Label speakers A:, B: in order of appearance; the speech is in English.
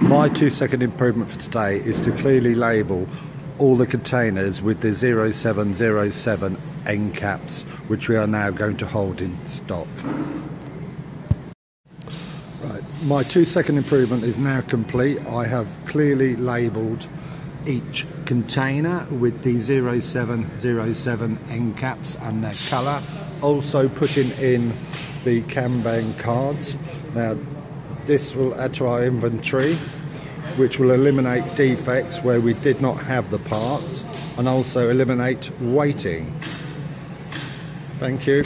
A: My two second improvement for today is to clearly label all the containers with the 0707 end caps which we are now going to hold in stock. Right, my two second improvement is now complete. I have clearly labelled each container with the 0707 end caps and their colour. Also putting in the Kanban cards. Now this will add to our inventory which will eliminate defects where we did not have the parts and also eliminate waiting. Thank you.